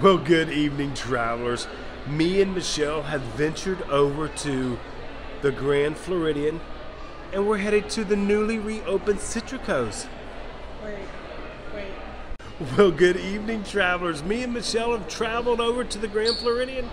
Well, good evening, travelers. Me and Michelle have ventured over to the Grand Floridian, and we're headed to the newly reopened Citricos. Wait, wait. Well, good evening, travelers. Me and Michelle have traveled over to the Grand Floridian.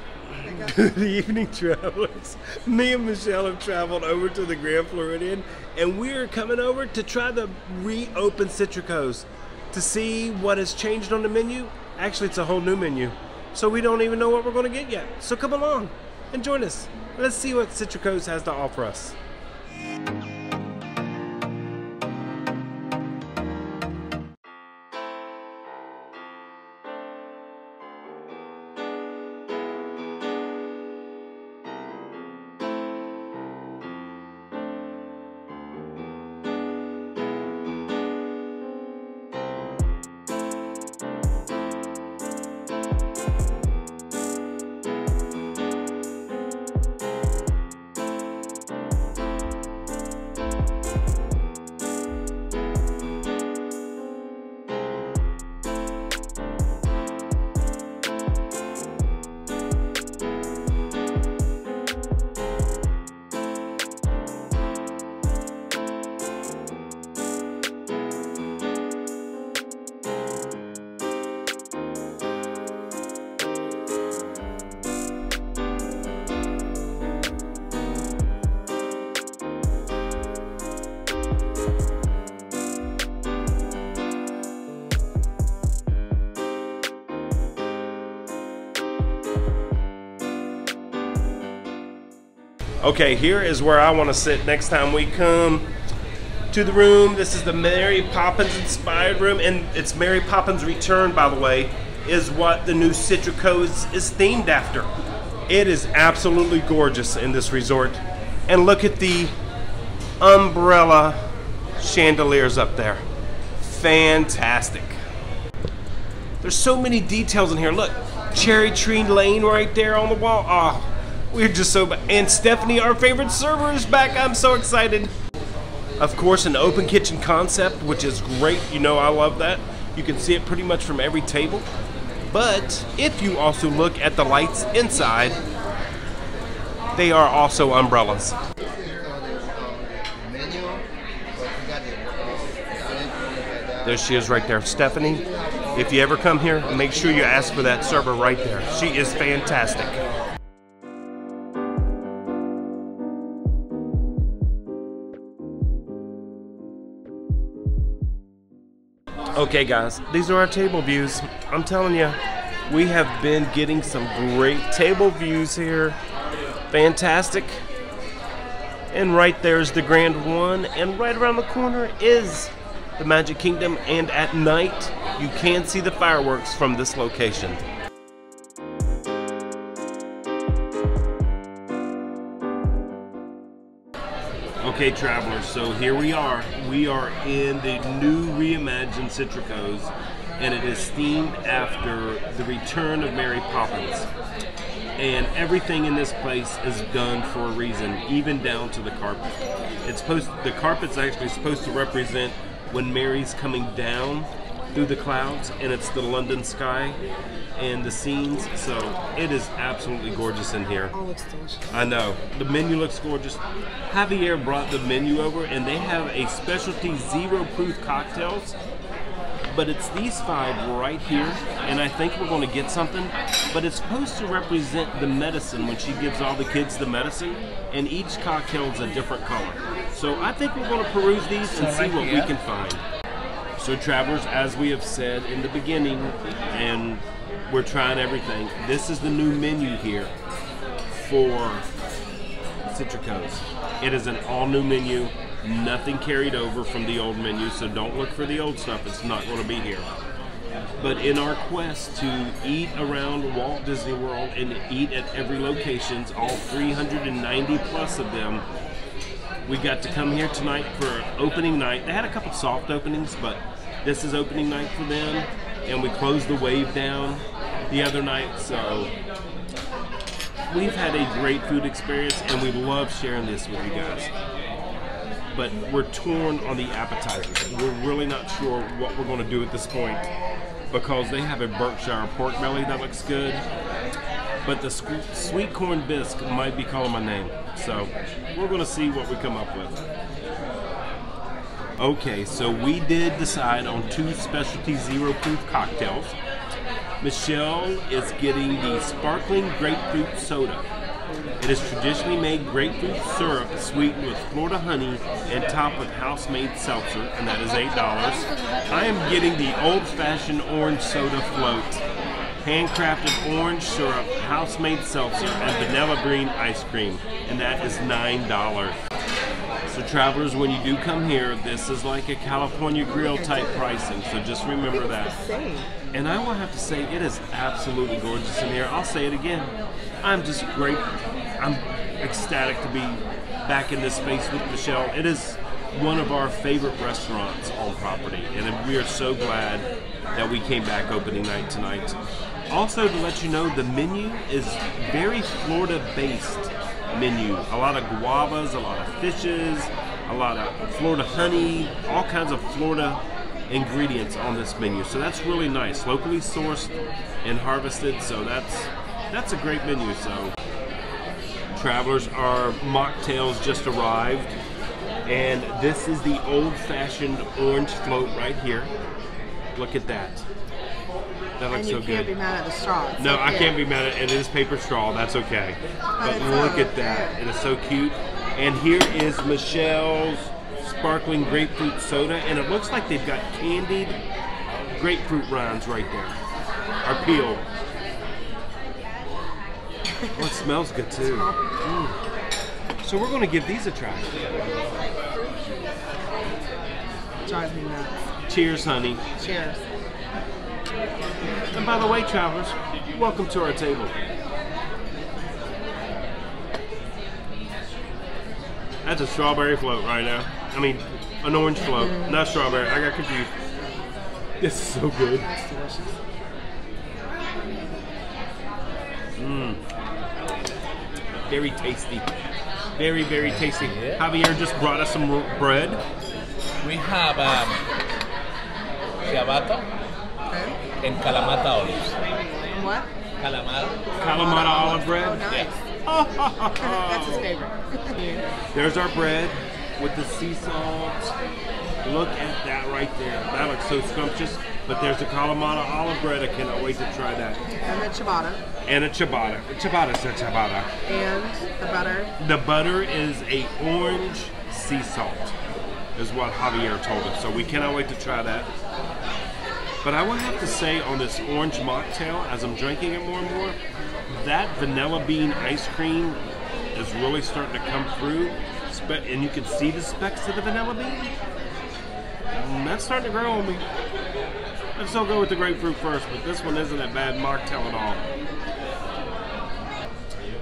Good evening, travelers. Me and Michelle have traveled over to the Grand Floridian, and we are coming over to try the reopened Citricos to see what has changed on the menu. Actually, it's a whole new menu, so we don't even know what we're going to get yet. So come along and join us. Let's see what Citricos has to offer us. Okay, here is where I want to sit next time we come to the room. This is the Mary Poppins inspired room, and it's Mary Poppins Return, by the way, is what the new Citricos is themed after. It is absolutely gorgeous in this resort. And look at the umbrella chandeliers up there. Fantastic. There's so many details in here. Look, cherry tree lane right there on the wall. Oh, we're just so. And Stephanie, our favorite server, is back. I'm so excited. Of course, an open kitchen concept, which is great. You know, I love that. You can see it pretty much from every table. But if you also look at the lights inside, they are also umbrellas. There she is right there. Stephanie, if you ever come here, make sure you ask for that server right there. She is fantastic. Okay, guys, these are our table views. I'm telling you, we have been getting some great table views here. Fantastic. And right there's the Grand One, and right around the corner is the Magic Kingdom. And at night, you can see the fireworks from this location. Okay, travelers, so here we are. We are in the new reimagined Citricos, and it is themed after the return of Mary Poppins. And everything in this place is done for a reason, even down to the carpet. It's supposed the carpet's actually supposed to represent when Mary's coming down through the clouds, and it's the London sky and the scenes. So it is absolutely gorgeous in here. All looks delicious. I know. The menu looks gorgeous. Javier brought the menu over and they have a specialty zero proof cocktails. But it's these five right here, and I think we're going to get something. But it's supposed to represent the medicine when she gives all the kids the medicine, and each cocktail is a different color. So I think we're going to peruse these and see what we can find. So, travelers, as we have said in the beginning, and we're trying everything, this is the new menu here for Citricos. It is an all new menu, nothing carried over from the old menu, so don't look for the old stuff, it's not going to be here. But in our quest to eat around Walt Disney World and eat at every locations, all 390 plus of them, we got to come here tonight for opening night. They had a couple soft openings, but this is opening night for them, and we closed the wave down the other night. So we've had a great food experience, and we love sharing this with you guys. But we're torn on the appetizers. We're really not sure what we're going to do at this point. because they have a Berkshire pork belly that looks good. But the sweet corn bisque might be calling my name. So we're going to see what we come up with. Okay, so we did decide on two specialty zero proof cocktails. Michelle is getting the sparkling grapefruit soda. It is traditionally made grapefruit syrup sweetened with Florida honey and topped with house-made seltzer, and that is eight dollars. I am getting the old-fashioned orange soda float, handcrafted orange syrup, house-made seltzer, and vanilla green ice cream, and that is nine dollars. So travelers, when you do come here, this is like a California grill type pricing. So just remember that. Same. And I will have to say, it is absolutely gorgeous in here. I'll say it again. I'm just great. I'm ecstatic to be back in this space with Michelle. It is one of our favorite restaurants on property, and we are so glad that we came back opening night tonight. Also, to let you know, the menu is very Florida-based menu. A lot of guavas, a lot of fishes, a lot of Florida honey, all kinds of Florida ingredients on this menu. So that's really nice. Locally sourced and harvested. So that's that's a great menu. So travelers, our mocktails just arrived. And this is the old-fashioned orange float right here. Look at that. That And looks you so can't good. be mad at the straw. It's No, so I can't be mad at it. It is paper straw. That's okay. But it's look at that. It is so cute. And here is Michelle's sparkling grapefruit soda. And it looks like they've got candied grapefruit rinds right there. Or peel. Oh, it smells good too. Mm. So we're going to give these a try. Me nuts. Cheers, honey. Cheers. And by the way, travelers, welcome to our table. That's a strawberry float right now. I mean, an orange float, not strawberry. I got confused. This is so good. Delicious. Very tasty. Very, very tasty. Javier just brought us some bread. We have um, ciabatta. And calamata olives. And what? Calamata. Kalamata olive Oh, bread. nice. That's his favorite. There's our bread with the sea salt. Look at that right there. That looks so scrumptious. But there's the Kalamata olive bread. I cannot wait to try that. and the ciabatta. And a ciabatta. A ciabatta's a ciabatta. And the butter. The butter is a orange sea salt, is what Javier told us. So we cannot wait to try that. But I will have to say on this orange mocktail, as I'm drinking it more and more, that vanilla bean ice cream is really starting to come through. And you can see the specks of the vanilla bean. Mm, That's starting to grow on me. I'd still go with the grapefruit first, but this one isn't a bad mocktail at all.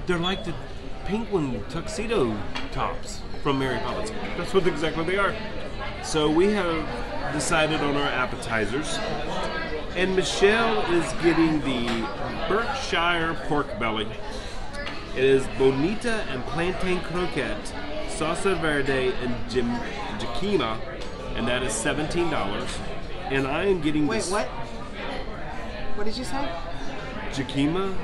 They're like the penguin tuxedo tops from Mary Poppins. That's what exactly they are. So we have decided on our appetizers. And Michelle is getting the Berkshire pork belly. It is boniato and plantain croquette, salsa verde and jim- jicama, and that is $17. And I am getting Wait, what? What did you say? jicama.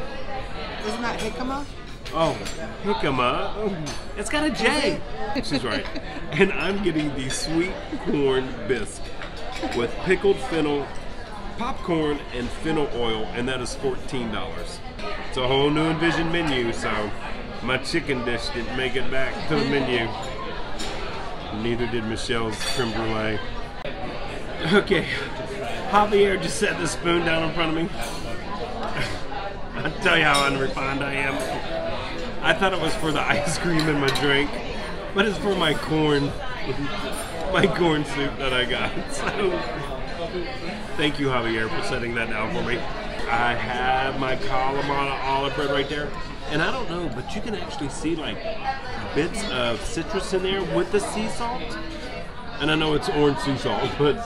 Isn't that jicama? Oh, jicama. It's got a J. She's right. And I'm getting the sweet corn bisque with pickled fennel, popcorn, and fennel oil, and that is $14. It's a whole new envisioned menu, so my chicken dish didn't make it back to the menu. Neither did Michelle's creme brulee. Okay, Javier just set the spoon down in front of me. I'll tell you how unrefined I am. I thought it was for the ice cream in my drink, but it's for my corn, my corn soup that I got. So, thank you, Javier, for setting that down for me. I have my Kalamata olive bread right there, and I don't know, but you can actually see like bits of citrus in there with the sea salt. And I know it's orange sea salt, but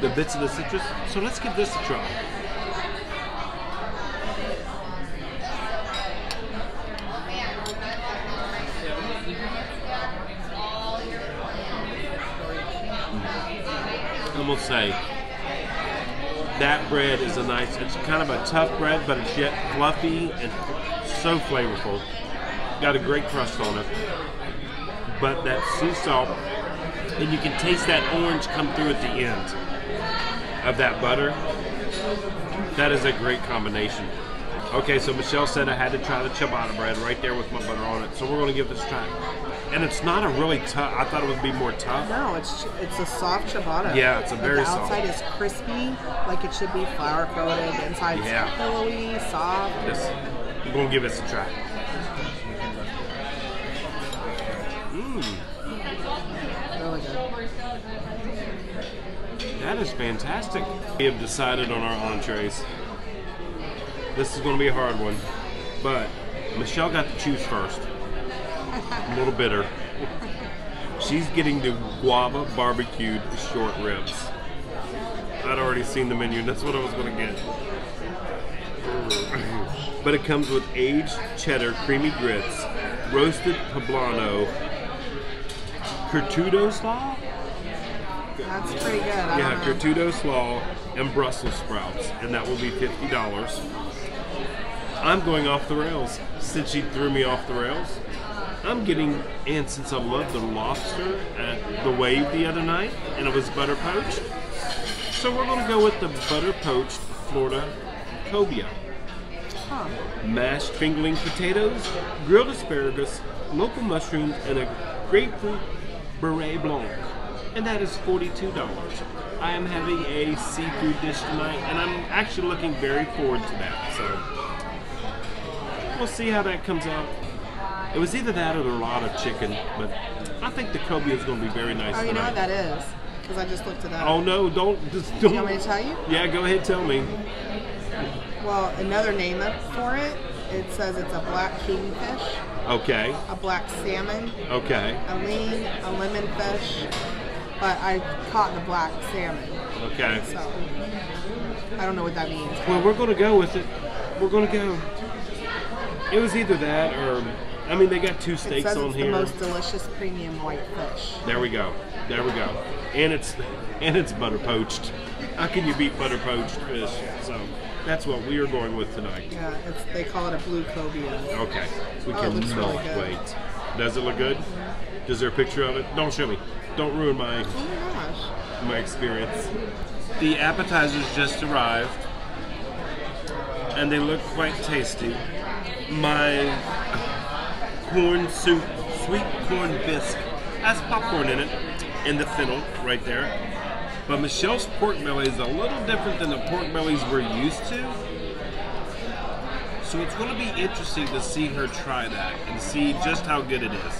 the bits of the citrus. So let's give this a try. Will say, that bread is a nice. It's kind of a tough bread, but it's yet fluffy and so flavorful. Got a great crust on it, but that sea salt, and you can taste that orange come through at the end of that butter. That is a great combination. Okay, so Michelle said I had to try the ciabatta bread right there with my butter on it. So we're going to give this a try. And it's not a really tough. I thought it would be more tough. No, it's it's a soft ciabatta. Yeah, it's a Like, very The soft. outside is crispy, like it should be flour coated. The inside's Yeah. pillowy, soft. This, we're to give this a try. Mmm. Really good. That is fantastic. We have decided on our entrees. This is going to be a hard one, but Michelle got to choose first. A little bitter. She's getting the guava barbecued short ribs. I'd already seen the menu, and that's what I was going to get. But it comes with aged cheddar creamy grits, roasted poblano, curtido slaw, That's pretty good. Yeah. Curtido slaw and Brussels sprouts, and that will be fifty dollars. I'm going off the rails since she threw me off the rails. I'm getting, and since I love the lobster at the Wave the other night, and it was butter poached, so we're going to go with the butter poached Florida cobia. Huh. Mashed fingerling potatoes, grilled asparagus, local mushrooms, and a grapefruit beurre blanc. And that is $42. I am having a seafood dish tonight, and I'm actually looking very forward to that. So we'll see how that comes out. It was either that or a lot of chicken, but I think the cobia is going to be very nice Oh, you know what that is? Because I just looked it up. Oh no! Don't just Do don't. you want me to tell you? Yeah, go ahead. Tell me. Well, another name up for it. It says it's a black kingfish, Okay. a black salmon, Okay. a lean, a lemon fish. But I caught the black salmon, Okay. so I don't know what that means. Well, we're going to go with it. We're going to go. It was either that or, I mean, they got two steaks on it's here. the most delicious premium white fish. There we go. There we go. And it's and it's butter poached. How can you beat butter poached fish? So that's what we are going with tonight. Yeah, it's they call it a blue cobia. Okay. We Oh, cannot really wait. Does it look good? Mm-hmm. Is there a picture of it? Don't show me. Don't ruin my Oh my gosh. my experience. The appetizers just arrived, and they look quite tasty. My corn soup, sweet corn bisque, has popcorn in it, and the fennel right there. But Michelle's pork belly is a little different than the pork bellies we're used to. So it's going to be interesting to see her try that and see just how good it is.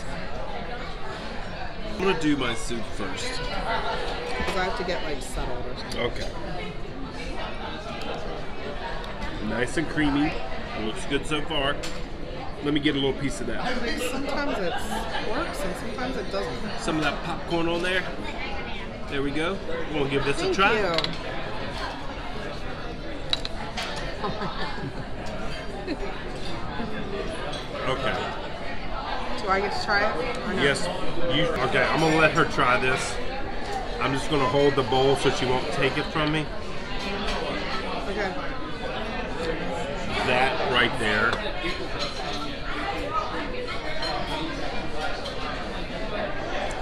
I'm going to do my soup first. Because I have to get like settled or something. Okay. Nice and creamy. Looks good so far. Let me get a little piece of that. Sometimes it works and sometimes it doesn't. Some of that popcorn on there. There we go. We'll give this a try. you. Okay. Do I get to try it? Yes. You, okay, I'm gonna let her try this. I'm just gonna hold the bowl so she won't take it from me. Okay. That right there.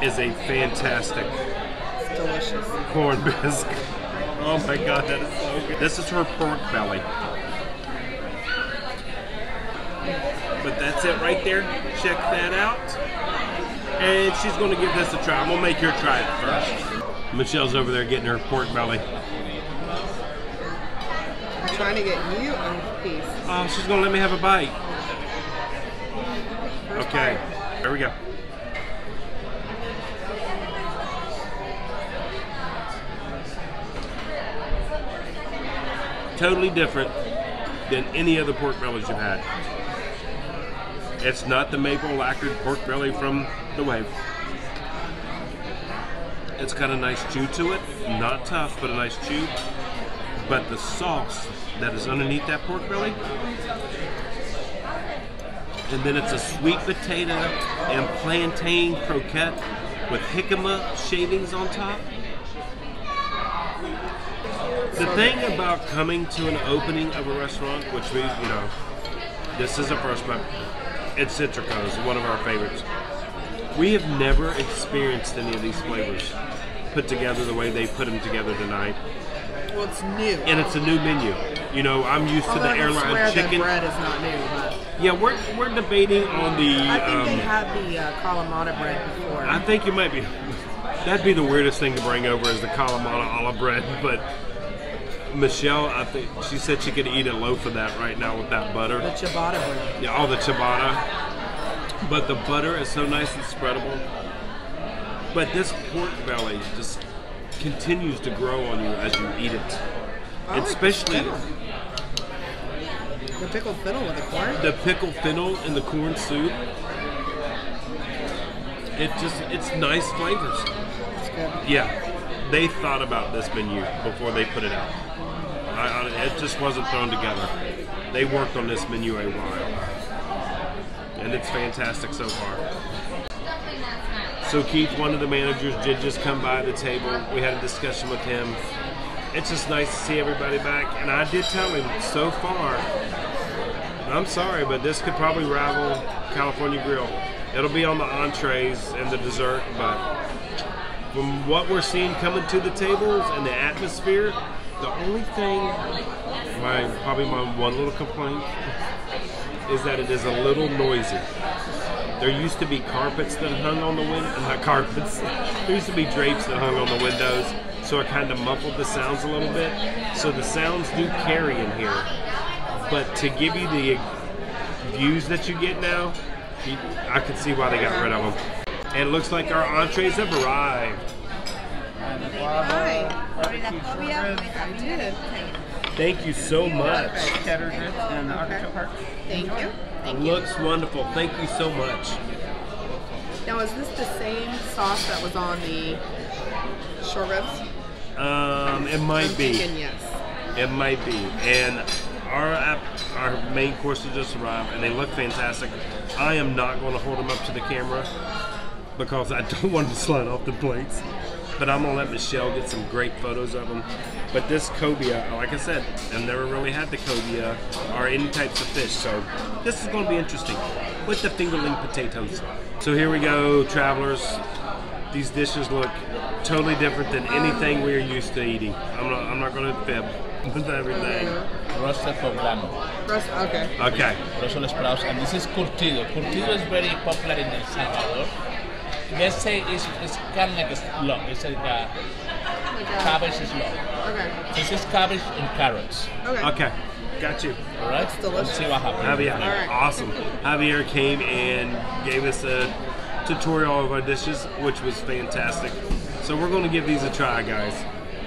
Is a fantastic It's delicious. corn bisque. Oh my god, that is so good. This is her pork belly. But that's it right there. Check that out. And she's going to give this a try. I'm to make her try it first. Michelle's over there getting her pork belly. I'm trying to get you a piece. Oh, she's going to let me have a bite. First Okay, bite. there we go. Totally different than any other pork bellies you've had. It's not the maple lacquered pork belly from the wave. It's got a nice chew to it, not tough, but a nice chew. But the sauce that is underneath that pork belly and then it's a sweet potato and plantain croquette with jicama shavings on top. The thing about coming to an opening of a restaurant, which we, you know, this is a first, but it's Citricos, one of our favorites. We have never experienced any of these flavors put together the way they put them together tonight, Well, it's new. and it's a new menu. You know, I'm used to Although the I swear airline the chicken. bread is not new, but Yeah, we're, we're debating on the. I think they um, had the uh, Kalamata bread before. I think you might be. That'd be the weirdest thing to bring over is the Kalamata olive bread. But Michelle, I think she said she could eat a loaf of that right now with that butter. the ciabatta bread. Yeah, all the ciabatta. But the butter is so nice and spreadable. But this pork belly just continues to grow on you as you eat it. Like Especially fennel. the pickled fiddle with the corn. the pickled fennel in the corn soup. It just it's nice flavors. It's good. Yeah, they thought about this menu before they put it out. I, I, it just wasn't thrown together. They worked on this menu a while, and it's fantastic so far. So Keith, one of the managers, did just come by the table. We had a discussion with him. It's just nice to see everybody back, and I did tell him so far. I'm sorry, but this could probably rival California Grill. It'll be on the entrees and the dessert, but from what we're seeing coming to the tables and the atmosphere, the only thing, my probably my one little complaint, is that it is a little noisy. There used to be carpets that hung on the window, not carpets. There used to be drapes that hung on the windows, so it kind of muffled the sounds a little bit. So the sounds do carry in here, but to give you the views that you get now, I can see why they got rid of them. And it looks like our entrees have arrived. Hi. I did. Thank you so much. Cheddar grits and artichoke heart. Thank you. Thank you. Looks wonderful. Thank you so much. Now, is this the same sauce that was on the short ribs? Um, it might I'm be. thinking yes. It might be. And our app, our main courses just arrived, and they look fantastic. I am not going to hold them up to the camera because I don't want them to slide off the plates. But I'm gonna let Michelle get some great photos of them. But this cobia, like I said, I've never really had the cobia or any types of fish, so this is gonna be interesting with the fingerling potatoes. So here we go, travelers. These dishes look totally different than anything we're used to eating. I'm not, I'm not gonna fib with everything. Roasted poblano. Rest, okay. Okay. Brussels sprouts, and this is curtido. Curtido is very popular in El Salvador. Let's say it's, it's kind of like a slug. It's like a Like a- cabbage slug. Okay. This is cabbage and carrots. Okay. Okay. Got you. All right? That's delicious. Let's see what happens. Javier, All right. awesome. Javier came and gave us a tutorial of our dishes, which was fantastic. So we're going to give these a try, guys.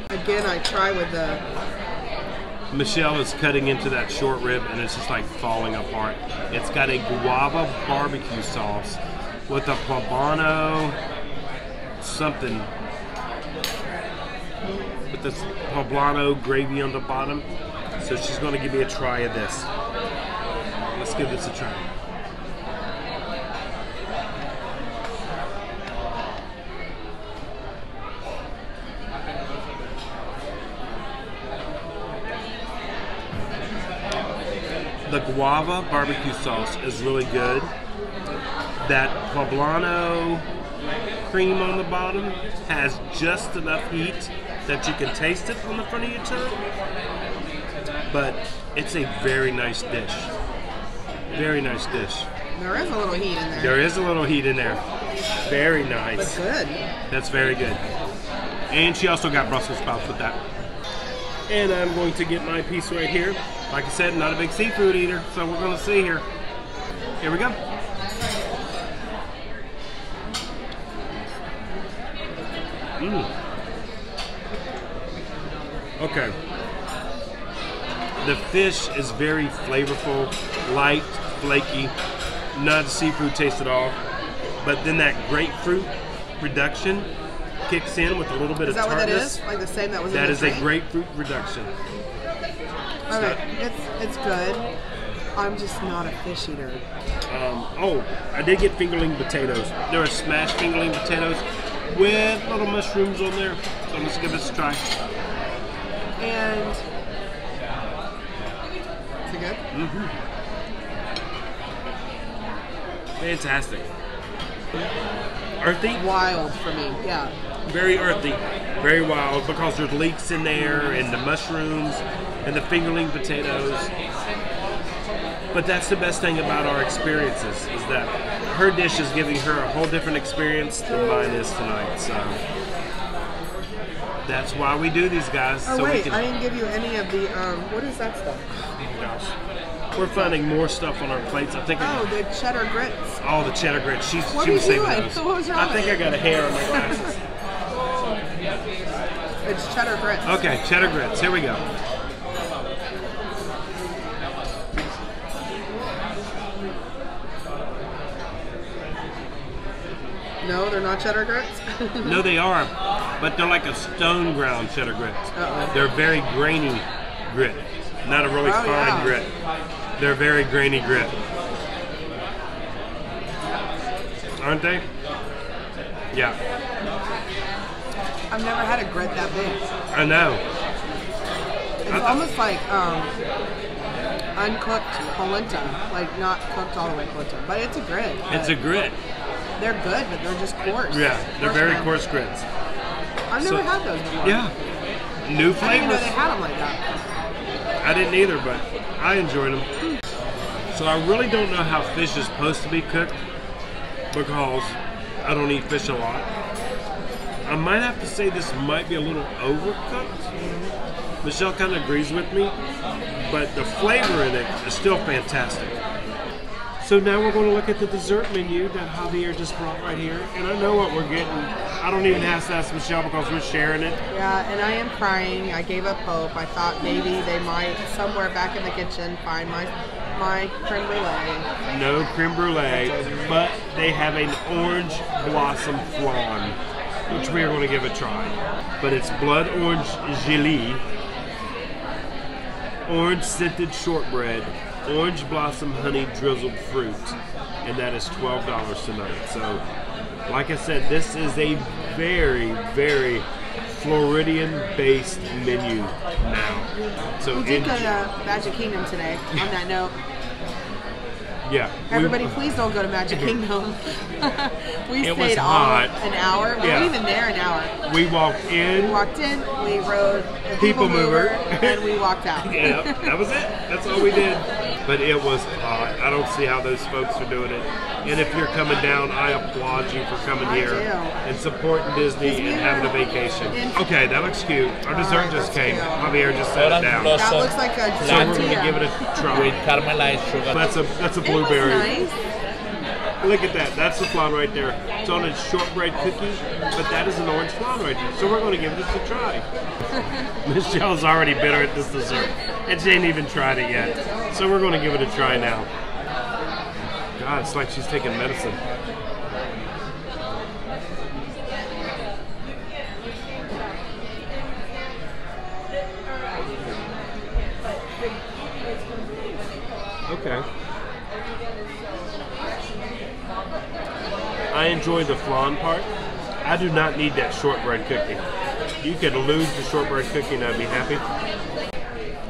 Again, I try with the. Michelle is cutting into that short rib, and it's just like falling apart. It's got a guava barbecue sauce with a poblano something with this poblano gravy on the bottom. So she's going to give me a try of this. Let's give this a try. The guava barbecue sauce is really good. That poblano cream on the bottom has just enough heat that you can taste it on the front of your tongue. But it's a very nice dish. Very nice dish. There is a little heat in there. There is a little heat in there. Very nice. good. That's very good. And she also got Brussels sprouts with that. And I'm going to get my piece right here. Like I said, not a big seafood eater, so we're going to see here. Here we go. Mmm. Okay. The fish is very flavorful, light, flaky, not a seafood taste at all. But then that grapefruit reduction kicks in with a little bit Is of that what that tartness. is? Like the same that was in the is a grapefruit reduction. Okay, it's it's good. I'm just not a fish eater. Um, oh, I did get fingerling potatoes. There are smashed fingerling potatoes with little mushrooms on there. So let's give this a try. And is it good? Mm-hmm. Fantastic. Earthy, Wild for me. Yeah. very earthy, very wild because there's leeks in there and the mushrooms and the fingerling potatoes. But that's the best thing about our experiences is that her dish is giving her a whole different experience than mine is tonight. So that's why we do these guys. Oh so we wait, can. I didn't give you any of the um. What is that stuff? gosh. We're finding more stuff on our plates. I think. Oh, the cheddar grits. all the cheddar grits. She's, What she was saving doing? those. What was wrong I think I got a hair on my glasses. It's cheddar grits. Okay, cheddar grits. Here we go. No, they're not cheddar grits. No, they are, but they're like a stone ground cheddar grits. Uh-oh. They're very grainy grit, not a really Oh, fine yeah. grit. They're very grainy grit, aren't they? Yeah, I've never had a grit that big. I know. It's I- almost like um, uncooked polenta, like not cooked all the way polenta, but it's a grit. It's a grit. They're good, but they're just coarse. Yeah, they're very ground. coarse grits. I've never So- had those before. Yeah, new I didn't know flavors. they had them like that. I didn't either, but I enjoyed them. So I really don't know how fish is supposed to be cooked because I don't eat fish a lot. I might have to say this might be a little overcooked. Michelle kind of agrees with me, but the flavor in it is still fantastic. So now we're going to look at the dessert menu that Javier just brought right here, and I know what we're getting. I don't even have to ask Michelle because we're sharing it. Yeah, and I am crying. I gave up hope. I thought maybe they might somewhere back in the kitchen find my my creme brulee. No creme brulee, but they have an orange blossom flan, which we are going to give a try. But it's blood orange gelee, orange scented shortbread, orange blossom honey drizzled fruit, and that is twelve dollars tonight. So, like I said, this is a very, very Floridian-based menu now. So We did go to Magic Kingdom today. On that note, yeah, we- everybody, please don't go to Magic Kingdom. we stayed all hot. an hour. We Yeah. weren't even there an hour. we walked in. We walked in, we rode a People people, mover. mover, and we walked out. yeah, that was it. That's all we did. But it was hot. I don't see how those folks are doing it. And if you're coming down, I applaud you for coming I here do. and supporting Disney and having a vacation. Okay, that looks cute. Our dessert Alright, just came. cute. Javier just set it down. That looks like a So we're gonna give it a try. with caramelized sugar. That's a that's a It was blueberry. Look at that. That's the flan right there. It's on a shortbread cookie, but that is an orange flan right there. So we're going to give this a try. Michelle's already bitter at this dessert, and she ain't even tried it yet. So we're going to give it a try now. God, it's like she's taking medicine. Okay. I enjoy the flan part. I do not need that shortbread cookie. You could lose the shortbread cookie and I'd be happy.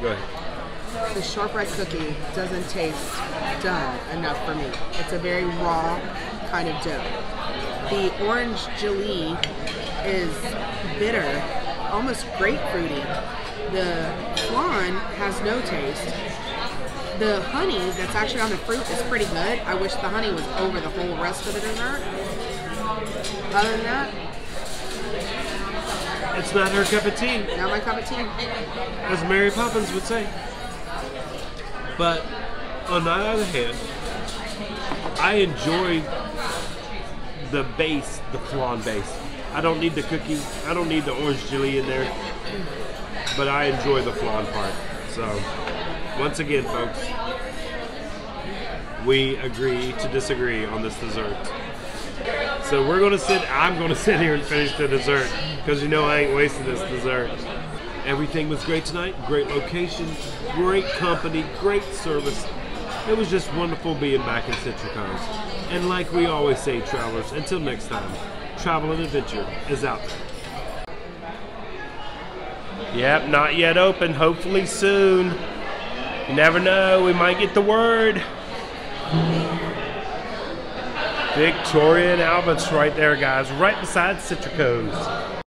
Go ahead. The shortbread cookie doesn't taste done enough for me. It's a very raw kind of dough. The orange jelly is bitter, almost grapefruity. The flan has no taste. The honey that's actually on the fruit is pretty good. I wish the honey was over the whole rest of the dessert. Other than that, It's not her cup of tea, not my cup of tea. as Mary Poppins would say. But on the other hand, I enjoy the base, the flan base. I don't need the cookie. I don't need the orange jelly in there. But I enjoy the flan part. So, once again, folks, we agree to disagree on this dessert. So we're gonna sit. I'm gonna sit here and finish the dessert because you know I ain't wasting this dessert. Everything was great tonight. Great location, great company, great service. It was just wonderful being back in Citricos. And like we always say, travelers, until next time, travel and adventure is out. there. Yep, not yet open. Hopefully soon. You never know. We might get the word. Victoria and Albert's right there, guys, right beside Citricos.